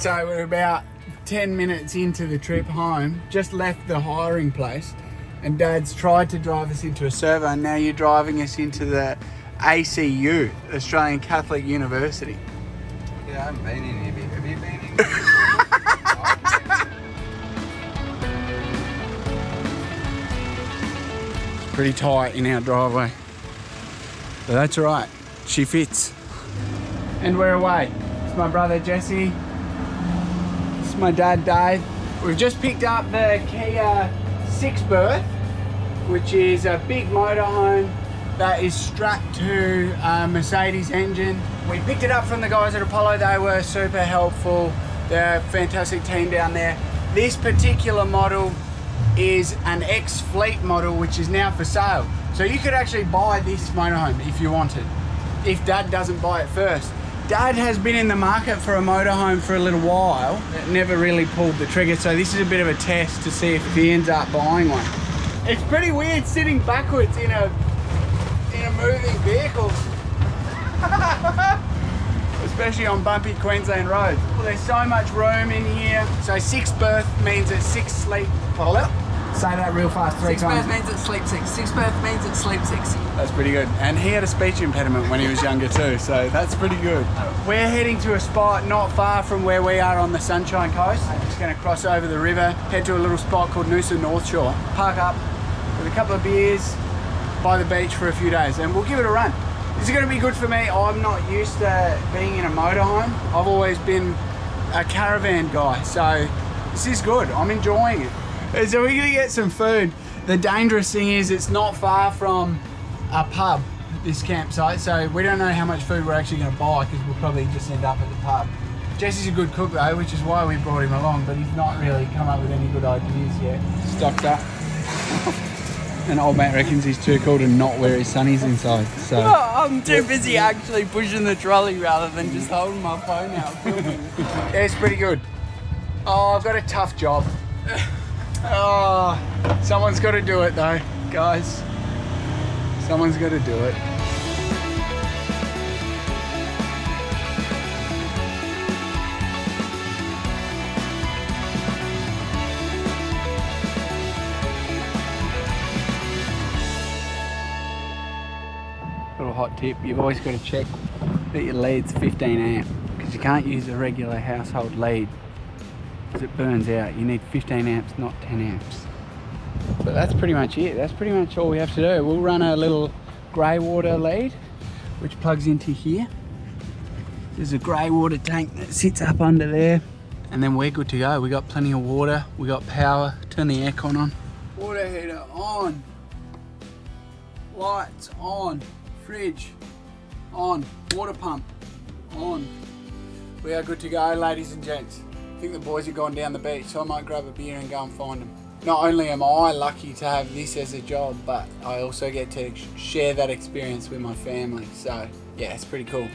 So we're about 10 minutes into the trip home, just left the hiring place, and Dad's tried to drive us into a servo, and now you're driving us into the ACU, Australian Catholic University. Yeah, I haven't been in here. Have you been in here? Pretty tight in our driveway. But that's all right, she fits. And we're away. It's my brother Jesse. My dad Dave. We've just picked up the KEA six berth, which is a big motorhome that is strapped to a Mercedes engine. We picked it up from the guys at Apollo. They were super helpful. They're a fantastic team down there. This particular model is an ex-fleet model which is now for sale. So you could actually buy this motorhome if you wanted, if Dad doesn't buy it first. Dad has been in the market for a motorhome for a little while, It never really pulled the trigger, so this is a bit of a test to see if he ends up buying one. It's pretty weird sitting backwards in a in a moving vehicle. Especially on bumpy Queensland roads. Well, there's so much room in here. So six berth means it's six sleep. Say that real fast three Six times. berth means it's sleep six. Six berth means it's sleep six. That's pretty good. And he had a speech impediment when he was younger too, so that's pretty good. We're heading to a spot not far from where we are on the Sunshine Coast. I'm just going to cross over the river, head to a little spot called Noosa North Shore, park up with a couple of beers by the beach for a few days, and we'll give it a run. This is going to be good for me. I'm not used to being in a motorhome. I've always been a caravan guy, so this is good. I'm enjoying it. So we're gonna get some food. The dangerous thing is it's not far from a pub, this campsite, so we don't know how much food we're actually gonna buy because we'll probably just end up at the pub. Jesse's a good cook though, which is why we brought him along, but he's not really come up with any good ideas yet. Stocked up. and old mate reckons he's too cool to not wear his sunnies inside, so. I'm too busy actually pushing the trolley rather than just holding my phone out. Yeah, it's pretty good. Oh, I've got a tough job. Oh, someone's got to do it though, guys. Someone's got to do it. Little hot tip, you've always got to check that your lead's 15 amp because you can't use a regular household lead because it burns out. You need 15 amps, not 10 amps. But that's pretty much it. That's pretty much all we have to do. We'll run a little grey water lead which plugs into here. There's a grey water tank that sits up under there and then we're good to go. We got plenty of water, we got power. Turn the aircon on. Water heater on. Lights on. Fridge on. Water pump on. We are good to go, ladies and gents. I think the boys are gone down the beach, so I might grab a beer and go and find them. Not only am I lucky to have this as a job, but I also get to sh- share that experience with my family. So, yeah, it's pretty cool.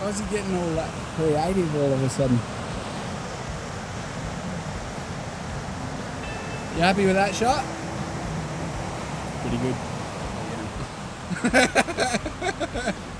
Why is he getting all that creative all of a sudden? You happy with that shot? Pretty good.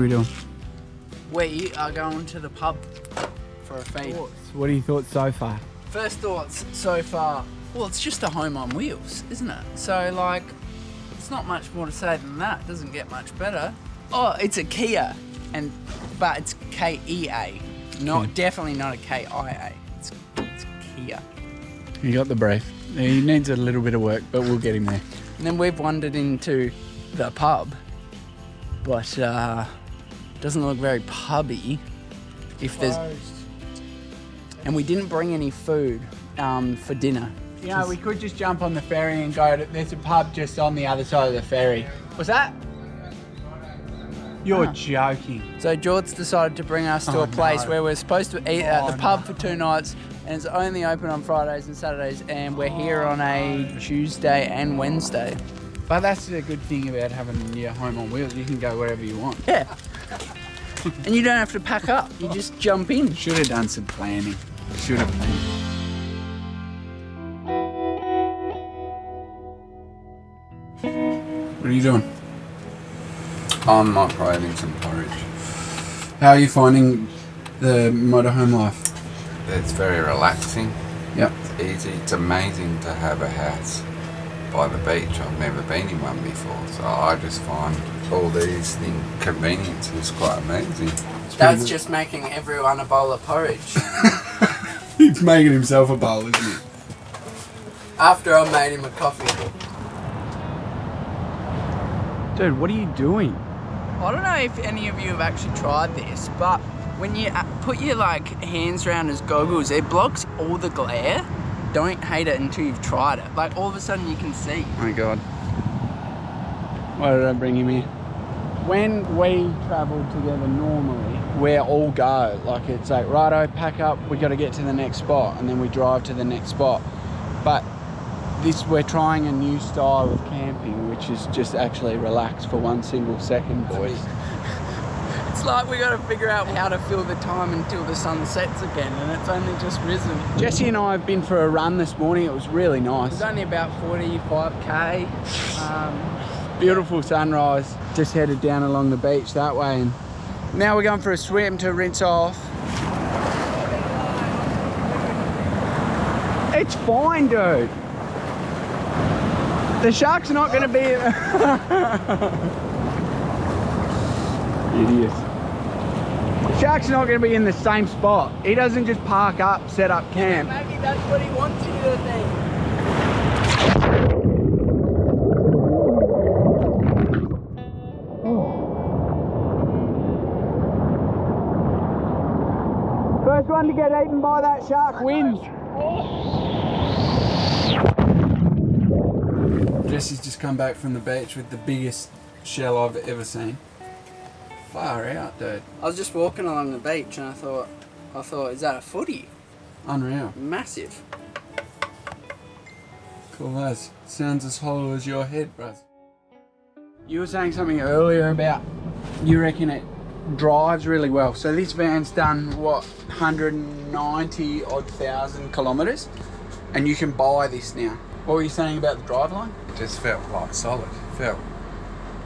we doing? we are going to the pub for a feed. What are your thoughts so far? First thoughts so far. Well, it's just a home on wheels, isn't it? So like, it's not much more to say than that. It doesn't get much better. Oh, it's a KEA, and but it's K E A, not Okay. definitely not a K I A. It's, it's KEA. You got the brief. He needs a little bit of work, but we'll get him there. And then we've wandered into the pub, but uh, doesn't look very pubby. If there's and we didn't bring any food um, for dinner. Yeah, we could just jump on the ferry and go to. There's a pub just on the other side of the ferry. What's that? You're Ah. joking. So Jordie decided to bring us to Oh, a place no. where we're supposed to eat at Oh, the pub for two nights, and it's only open on Fridays and Saturdays, and we're here on a Tuesday and Wednesday. But that's the good thing about having your home on wheels. You can go wherever you want. Yeah and you don't have to pack up. You just jump in. Should have done some planning. Should have. planned. What are you doing? I'm not some porridge. How are you finding the motorhome life? It's very relaxing. Yep. It's easy. It's amazing to have a house by the beach. I've never been in one before, so I just find all these inconveniences quite amazing. Dad's just making everyone a bowl of porridge. He's making himself a bowl, isn't he? After I made him a coffee. Dude, what are you doing? I don't know if any of you have actually tried this, but when you uh, put your like hands around his goggles, it blocks all the glare. Don't hate it until you've tried it. Like all of a sudden you can see. Oh my god. Why did I bring him here? When we travel together normally, we all go. Like it's like, righto, pack up, we gotta get to the next spot, and then we drive to the next spot. But this we're trying a new style of camping, which is just actually relax for one single second, boys. It's like we got to figure out how to fill the time until the sun sets again, and it's only just risen. Jesse and I have been for a run this morning. It was really nice. It's only about 45k. Um, Beautiful sunrise. Just headed down along the beach that way, and now we're going for a swim to rinse off. It's fine, dude. The shark's not going to be. Idiot. The shark's not going to be in the same spot. He doesn't just park up, set up camp. maybe that's what he wants you to think. Oh. First one to get eaten by that shark wins. Jesse's just come back from the beach with the biggest shell I've ever seen. Far out, dude. I was just walking along the beach and I thought, I thought, is that a footy? Unreal. Massive. Cool as. Sounds as hollow as your head, bros. You were saying something earlier about you reckon it drives really well. So this van's done what 190 odd thousand kilometres, and you can buy this now. What were you saying about the driveline? It just felt like solid. Felt,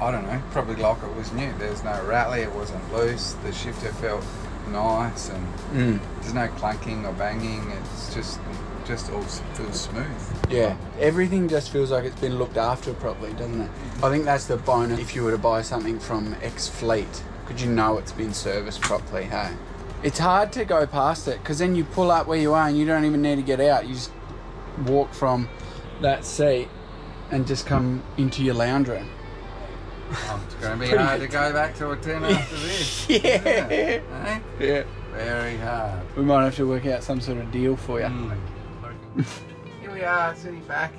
I don't know, probably like it was new. There's no rattly, it wasn't loose. The shifter felt nice, and Mm. there's no clunking or banging. It's just, just all feels smooth. Yeah, everything just feels like it's been looked after properly, doesn't it? I think that's the bonus if you were to buy something from ex-fleet, because you know it's been serviced properly, hey? It's hard to go past it, because then you pull up where you are and you don't even need to get out. You just walk from that seat and just come into your lounge room. It's going to be Pretty hard good. to go back to a 10 after this. Yeah. Eh? Yeah. Very hard. We might have to work out some sort of deal for you. Here we are, sitting back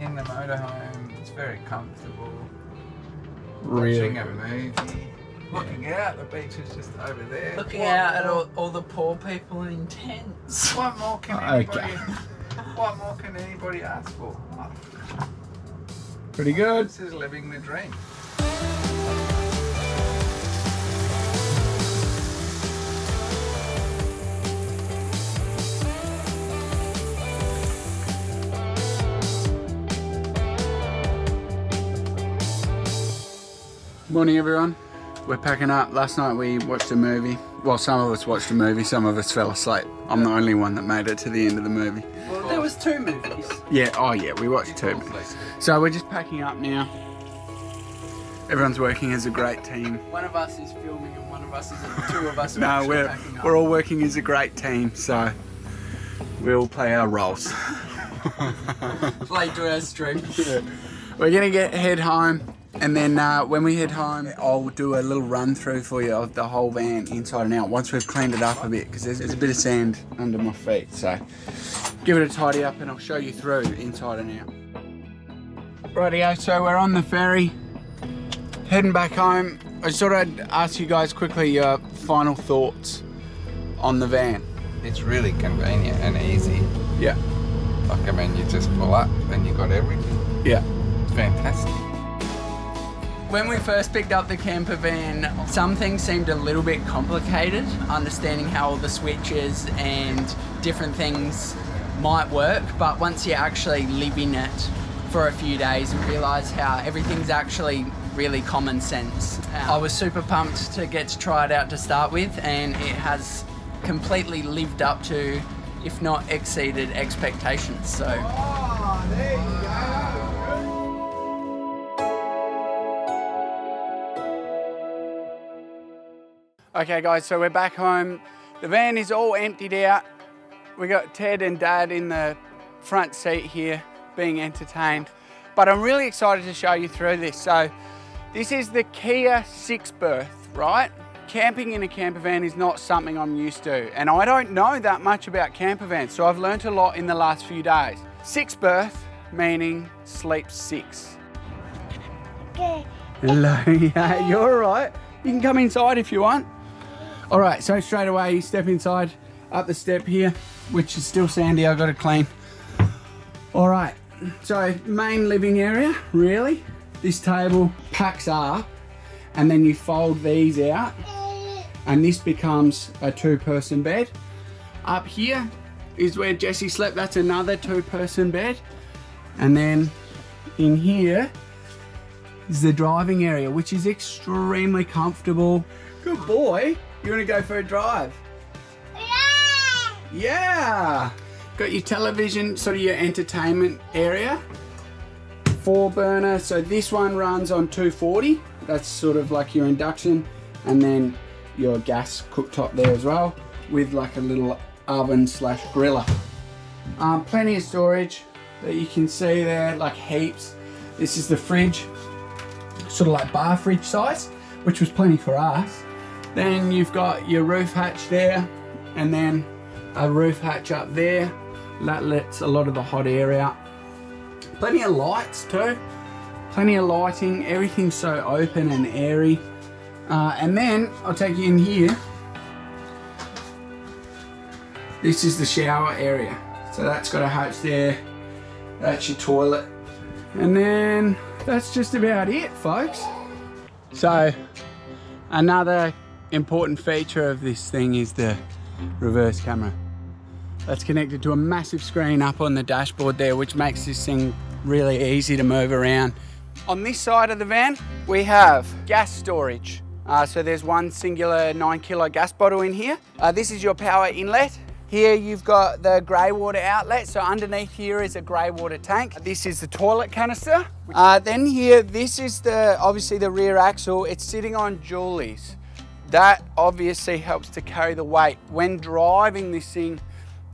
in the motorhome. It's very comfortable. Watching a movie. Looking out, the beach is just over there. Looking What out at all, all the poor people in tents. What more can Okay. anybody? What more can anybody ask for? Pretty good. This is living the dream. Morning, everyone. We're packing up. Last night we watched a movie. Well, some of us watched a movie, some of us fell asleep. I'm the only one that made it to the end of the movie. Was two movies. Yeah, oh yeah, we watched two movies. So we're just packing up now. Everyone's working as a great team. One of us is filming and one of us is two of us are No, we're up. we're all working as a great team, so we all play our roles. play to our strengths. We're gonna get head home, and then uh, when we head home, I'll do a little run through for you of the whole van inside and out. Once we've cleaned it up a bit, because there's, there's a bit of sand under my feet. So give it a tidy up, and I'll show you through inside and out. Rightio, so we're on the ferry, heading back home. I just thought I'd ask you guys quickly your final thoughts on the van. It's really convenient and easy. Yeah, Like I mean, you just pull up and you got everything. yeah. Fantastic. When we first picked up the camper van, some things seemed a little bit complicated, understanding how all the switches and different things might work, but once you actually live in it for a few days and realise how everything's actually really common sense. Um, I was super pumped to get to try it out to start with, and it has completely lived up to, if not exceeded, expectations. So. Oh. Okay, guys, so we're back home. The van is all emptied out. We got Ted and Dad in the front seat here being entertained. But I'm really excited to show you through this. So this is the KEA six berth, right? Camping in a camper van is not something I'm used to. And I don't know that much about camper vans. So I've learnt a lot in the last few days. Six berth, meaning sleep six. Hello, yeah, you're all right. You can come inside if you want. All right, so straight away you step inside, up the step here, which is still sandy, I've got to clean. All right, so main living area, really. This table packs up and then you fold these out and this becomes a two person bed. Up here is where Jesse slept, that's another two person bed. And then in here is the driving area, which is extremely comfortable. Good boy. You want to go for a drive? Yeah. Got your television, sort of your entertainment area. Four burner. So this one runs on 240. That's sort of like your induction. And then your gas cooktop there as well with like a little oven slash griller. Um, plenty of storage that you can see there, like heaps. This is the fridge, sort of like bar fridge size, which was plenty for us. Then you've got your roof hatch there, and then a roof hatch up there. That lets a lot of the hot air out. Plenty of lights too. Plenty of lighting. Everything's so open and airy. Uh, and then I'll take you in here. This is the shower area. So that's got a hatch there. That's your toilet. And then that's just about it, folks. So another important feature of this thing is the reverse camera. That's connected to a massive screen up on the dashboard there, which makes this thing really easy to move around. On this side of the van, we have gas storage. Uh, so there's one singular nine kilo gas bottle in here. Uh, this is your power inlet. Here you've got the grey water outlet. So underneath here is a grey water tank. This is the toilet canister. Uh, then here, this is the obviously the rear axle. It's sitting on duallies. That obviously helps to carry the weight. When driving this thing,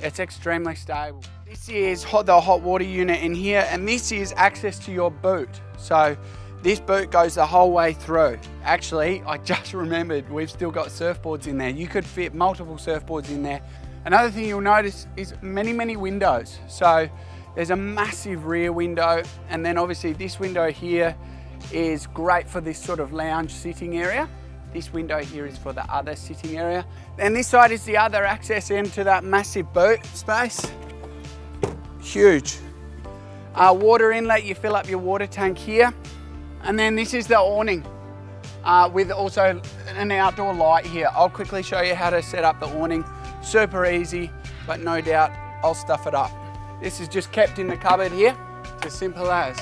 it's extremely stable. This is hot, the hot water unit in here, and this is access to your boot. So this boot goes the whole way through. Actually, I just remembered we've still got surfboards in there. You could fit multiple surfboards in there. Another thing you'll notice is many, many windows. So there's a massive rear window, and then obviously this window here is great for this sort of lounge sitting area. This window here is for the other sitting area. And this side is the other access into that massive boot space. Huge. Uh, water inlet, you fill up your water tank here. And then this is the awning uh, with also an outdoor light here. I'll quickly show you how to set up the awning. Super easy, but no doubt I'll stuff it up. This is just kept in the cupboard here. It's as simple as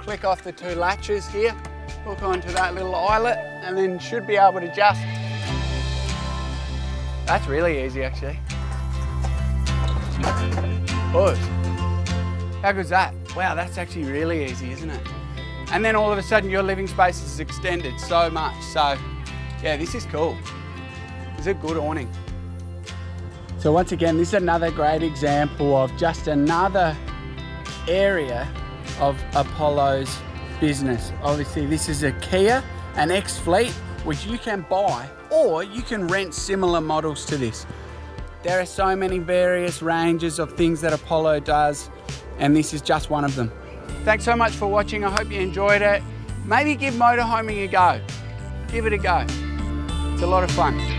click off the two latches here, hook onto that little eyelet, and then should be able to just, that's really easy actually. Push. How good's that? Wow, that's actually really easy, isn't it? And then all of a sudden your living space is extended so much. So yeah, this is cool. It's a good awning. So once again, this is another great example of just another area of Apollo's business. Obviously this is a KEA, an ex-fleet, which you can buy or you can rent similar models to this. There are so many various ranges of things that Apollo does and this is just one of them. Thanks so much for watching. I hope you enjoyed it. Maybe give motorhoming a go. Give it a go. It's a lot of fun.